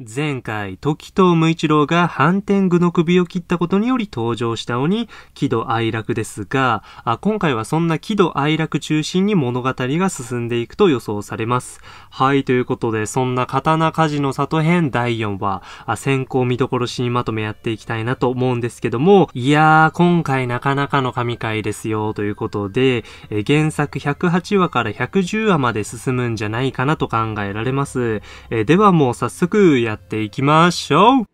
前回、時藤無一郎が反転具の首を切ったことにより登場した鬼、喜怒哀楽ですが、今回はそんな喜怒哀楽中心に物語が進んでいくと予想されます。はい、ということで、そんな刀鍛冶の里編第4話、先行見どころシーンまとめやっていきたいなと思うんですけども、いやー、今回なかなかの神回ですよ、ということで、原作108話から110話まで進むんじゃないかなと考えられます。ではもう早速、やっていきましょう。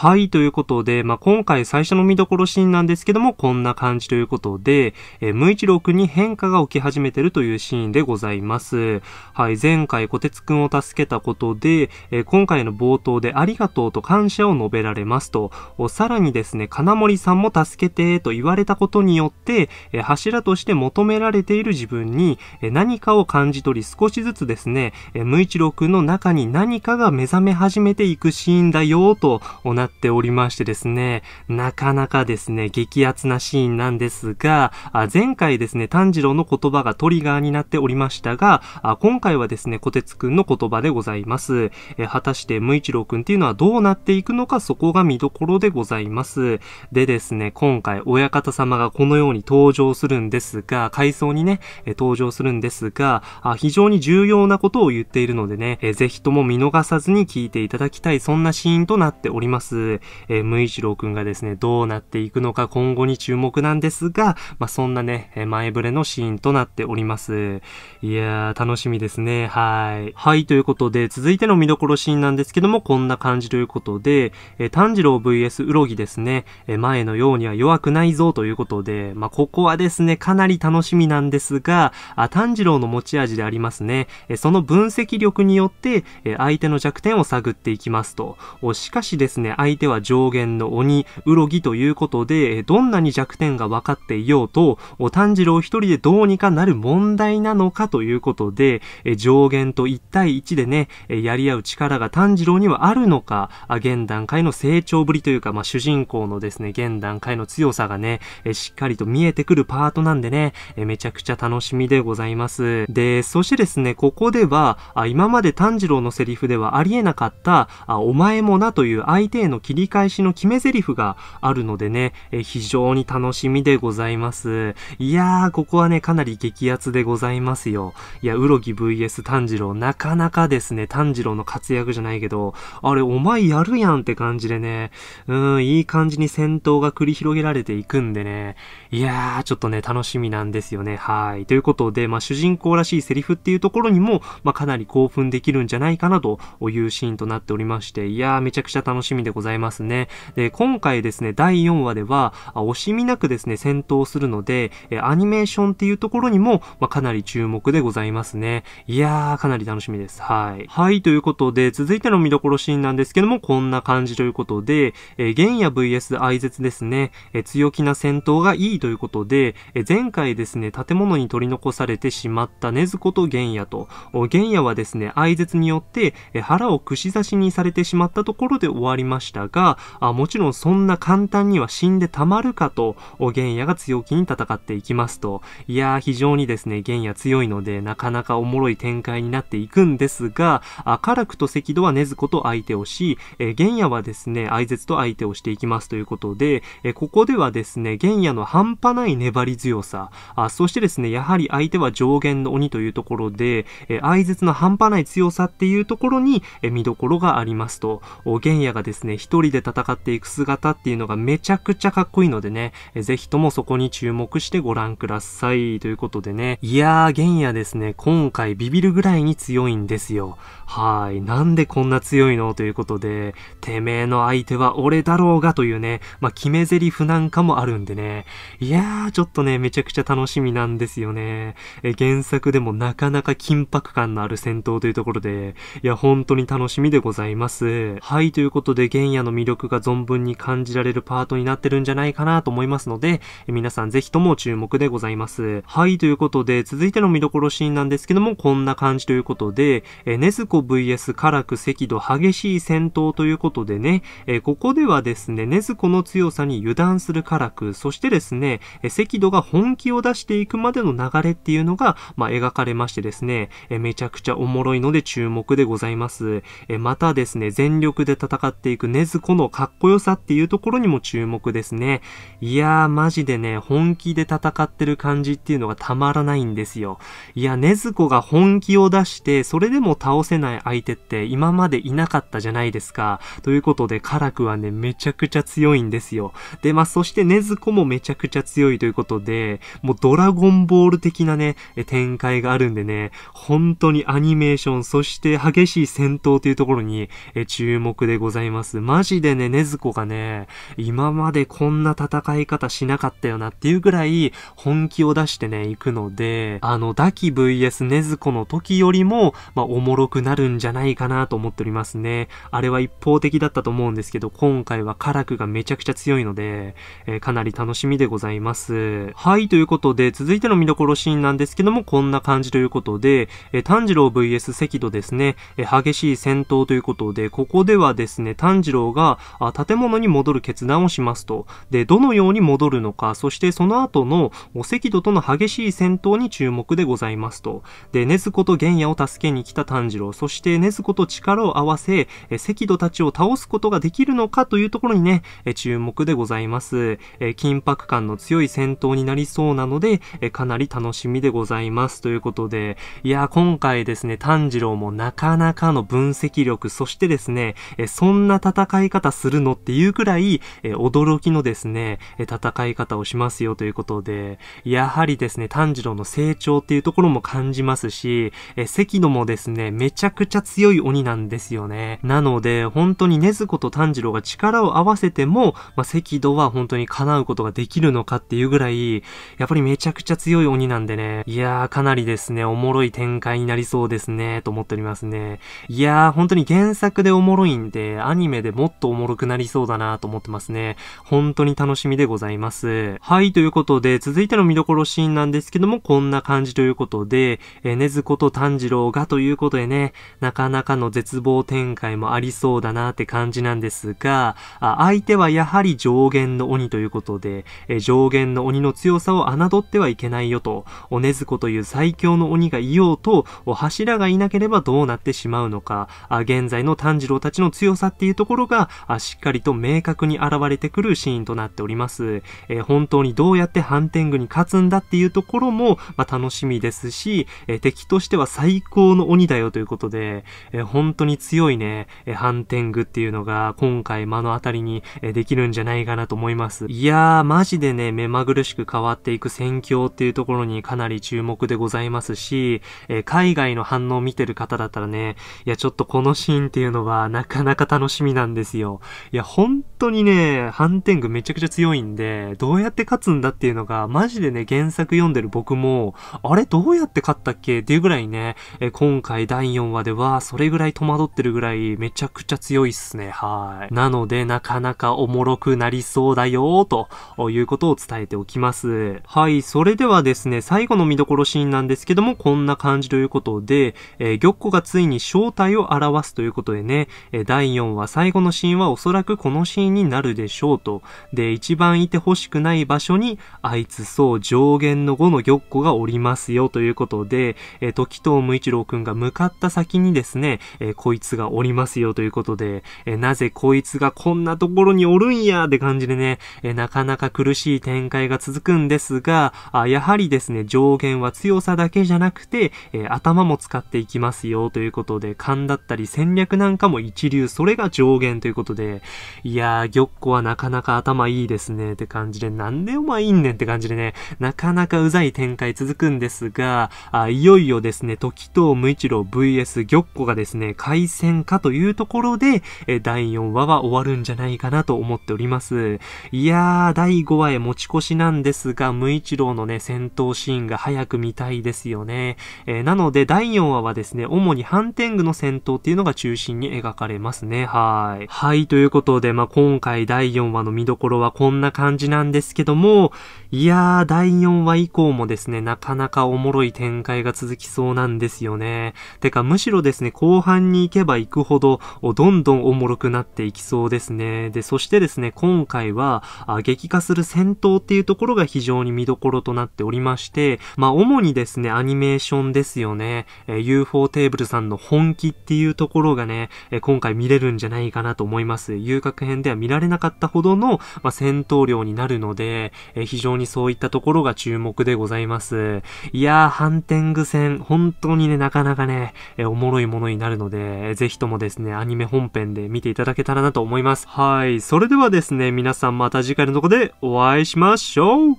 はい、ということで、まあ、今回最初の見どころシーンなんですけども、こんな感じということで、えー、無一郎くんに変化が起き始めてるというシーンでございます。はい、前回小鉄くんを助けたことで、えー、今回の冒頭でありがとうと感謝を述べられますと、さらにですね、金森さんも助けてと言われたことによって、えー、柱として求められている自分に、え何かを感じ取り少しずつですね、え無一郎くんの中に何かが目覚め始めていくシーンだよとなっておりましてですね、なかなかですね、激アツなシーンなんですが、あ前回ですね、炭治郎の言葉がトリガーになっておりましたが、あ今回はですね、小鉄くんの言葉でございます。え果たして無一郎くんっていうのはどうなっていくのか、そこが見どころでございます。でですね、今回、親方様がこのように登場するんですが、階層にね、え登場するんですがあ、非常に重要なことを言っているのでね、ぜひとも見逃さずに聞いていただきたい、そんなシーンとなっております。。えー、無一郎くんがですね、どうなっていくのか今後に注目なんですが、まあ、そんなね、前触れのシーンとなっております。いやー、楽しみですね。はい。はい、ということで、続いての見どころシーンなんですけども、こんな感じということで、えー、炭治郎 VS うろぎですね、えー、前のようには弱くないぞということで、まあ、ここはですね、かなり楽しみなんですが、あ炭治郎の持ち味でありますね、えー、その分析力によって、えー、相手の弱点を探っていきますと。しかしですね、相相手は上限の鬼、うろぎということで、どんなに弱点が分かっていようと、炭治郎一人でどうにかなる問題なのかということで、上限と1対1でね、やり合う力が炭治郎にはあるのか、現段階の成長ぶりというか、まあ、主人公のですね、現段階の強さがね、しっかりと見えてくるパートなんでね、めちゃくちゃ楽しみでございます。で、そしてですね、ここでは、今まで炭治郎のセリフではありえなかった、お前もなという相手へのの切り返しの決め台詞があるのでね、え非常に楽しみでございます。いやー、ここはね、かなり激アツでございますよ。いや、うろぎ VS 炭治郎、なかなかですね、炭治郎の活躍じゃないけど、あれ、お前やるやんって感じでね、うん、いい感じに戦闘が繰り広げられていくんでね、いやー、ちょっとね、楽しみなんですよね。はい。ということで、まあ、主人公らしいセリフっていうところにも、まあ、かなり興奮できるんじゃないかなというシーンとなっておりまして、いやー、めちゃくちゃ楽しみでございますございますね。で、今回ですね、第4話では、惜しみなくですね、戦闘するので、アニメーションっていうところにも、まあ、かなり注目でございますね。いやー、かなり楽しみです。はい。はい、ということで、続いての見どころシーンなんですけども、こんな感じということで、えー、玄也 VS 愛絶ですね、えー、強気な戦闘がいいということで、えー、前回ですね、建物に取り残されてしまった禰豆子と玄也と、玄也はですね、愛絶によって、え腹を串刺しにされてしまったところで終わりましたが、あもちろんそんな簡単には死んでたまるかと、玄也が強気に戦っていきますと、いやー非常にですね、玄也強いので、なかなかおもろい展開になっていくんですが、あカラクと赤土は禰豆子と相手をし、え玄也はですね、愛絶と相手をしていきますということで、えここではですね、玄也の半端ない粘り強さ、あそしてですね、やはり相手は上限の鬼というところで、え愛絶の半端ない強さっていうところに、え見どころがありますと、玄也がですね、一人で戦っていく姿っていうのがめちゃくちゃかっこいいのでね、えぜひともそこに注目してご覧ください。ということでね、いやー、玄也ですね、今回ビビるぐらいに強いんですよ。はい。なんでこんな強いの？ということで、てめえの相手は俺だろうがというね、まあ、決め台詞なんかもあるんでね、いやー、ちょっとね、めちゃくちゃ楽しみなんですよね。え原作でもなかなか緊迫感のある戦闘というところで、いや、本当に楽しみでございます。はい、ということで、玄玄也の魅力が存分に感じられるパートになってるんじゃないかなと思いますので、皆さんぜひとも注目でございます。はい、ということで、続いての見どころシーンなんですけども、こんな感じということで、えねずこ VS 辛く赤度激しい戦闘ということでね、えここではですね、ねずこの強さに油断する辛く、そしてですね、え赤度が本気を出していくまでの流れっていうのが、まあ、描かれましてですね、えめちゃくちゃおもろいので注目でございます。えまたですね、全力で戦っていくねずこのかっこよさっていうところにも注目ですね。いやー、マジでね、本気で戦ってる感じっていうのがたまらないんですよ。いや、ねずこが本気を出して、それでも倒せない相手って今までいなかったじゃないですか。ということで、カラクはね、めちゃくちゃ強いんですよ。で、まあ、そしてねずこもめちゃくちゃ強いということで、もうドラゴンボール的なね、展開があるんでね、本当にアニメーション、そして激しい戦闘というところに注目でございます。マジでね、ねずこがね、今までこんな戦い方しなかったよなっていうぐらい本気を出してね、行くので、あの、ダキ VS ねずこの時よりも、まあ、おもろくなるんじゃないかなと思っておりますね。あれは一方的だったと思うんですけど、今回はカラクがめちゃくちゃ強いので、えー、かなり楽しみでございます。はい、ということで、続いての見どころシーンなんですけども、こんな感じということで、えー、炭治郎 VS 赤土ですね、えー、激しい戦闘ということで、ここではですね、炭治郎が建物に戻る決断をしますと。で、どのように戻るのか、そしてその後の赤土との激しい戦闘に注目でございますと。で、禰豆子と玄也を助けに来た炭治郎、そして禰豆子と力を合わせ、え赤土たちを倒すことができるのかというところにね、え注目でございます。え緊迫感の強い戦闘になりそうなので、えかなり楽しみでございます。ということで、いや、今回ですね、炭治郎もなかなかの分析力、そしてですね、えそんな戦い方するのっていうくらい、え驚きのですね、え戦い方をしますよということで、やはりですね、炭治郎の成長っていうところも感じますし、え関野もですね、めちゃくちゃ強い鬼なんですよね。なので、本当に禰豆子と炭治郎が力を合わせても、まあ、赤土は本当に叶うことができるのかっていうぐらい、やっぱりめちゃくちゃ強い鬼なんでね、いやー、かなりですね、おもろい展開になりそうですね、と思っておりますね。いやー、本当に原作でおもろいんで、アニメでもっとおもろくなりそうだなと思ってますね。本当に楽しみでございます。はい、ということで、続いての見どころシーンなんですけども、こんな感じということで、えー、ねずこと炭治郎がということでね、なかなかの絶望展開もありそうだなって感じなんですが、あ相手はやはり上限の鬼ということで、えー、上限の鬼の強さを侮ってはいけないよと、おねずこという最強の鬼がいようと、お柱がいなければどうなってしまうのか、あ現在の炭治郎たちの強さっていうところろが、しっかりと明確に現れてくるシーンとなっております。えー、本当にどうやってハンテングに勝つんだっていうところも、まあ、楽しみですし、えー、敵としては最高の鬼だよということで、えー、本当に強いね、えハンテングっていうのが今回目の当たりに、えできるんじゃないかなと思います。いやー、マジでね、目まぐるしく変わっていく戦況っていうところにかなり注目でございますし、え海外の反応を見てる方だったらね、いや、ちょっとこのシーンっていうのはなかなか楽しみなんんですよ。いや、本当にね、ハンテングめちゃくちゃ強いんで、どうやって勝つんだっていうのが、マジでね、原作読んでる僕も、あれどうやって勝ったっけ？っていうぐらいね、え今回第4話では、それぐらい戸惑ってるぐらい、めちゃくちゃ強いっすね。はい。なので、なかなかおもろくなりそうだよということを伝えておきます。はい。それではですね、最後の見どころシーンなんですけども、こんな感じということで、えー、玉子がついに正体を表すということでね、え第4話最後のシーンはおそらくこのシーンになるでしょうと。で、一番いて欲しくない場所に、あいつそう上限の5の玉子がおりますよということで、え時藤無一郎くんが向かった先にですね、えこいつがおりますよということで、えなぜこいつがこんなところにおるんやって感じでね、えなかなか苦しい展開が続くんですが、あやはりですね、上限は強さだけじゃなくて、え頭も使っていきますよということで、勘だったり戦略なんかも一流、それが上限ということで、いやー、玉子はなかなか頭いいですねって感じで、なんでお前いいんねんって感じでね、なかなかうざい展開続くんですが、あいよいよですね、時藤無一郎 VS 玉子がですね、回戦かというところで、え第4話は終わるんじゃないかなと思っております。いやー、第5話へ持ち越しなんですが、無一郎のね、戦闘シーンが早く見たいですよね。えー、なので、第4話はですね、主にハンテングの戦闘っていうのが中心に描かれますね。はい。い。はい、ということで、まあ、今回第4話の見どころはこんな感じなんですけども、いやー、第4話以降もですね、なかなかおもろい展開が続きそうなんですよね。てか、むしろですね、後半に行けば行くほど、どんどんおもろくなっていきそうですね。で、そしてですね、今回は、あ激化する戦闘っていうところが非常に見どころとなっておりまして、まあ、主にですね、アニメーションですよね。えー、UFO テーブルさんの本気っていうところがね、えー、今回見れるんじゃないかなと思います。遊郭編では見られなかったほどの、まあ、戦闘量になるので、えー、非常にそういったところが注目でございます。いやー、ハンテング戦、本当にね、なかなかね、えおもろいものになるので、ぜひともですね、アニメ本編で見ていただけたらなと思います。はい。それではですね、皆さんまた次回のとこでお会いしましょう。うっ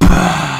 ばー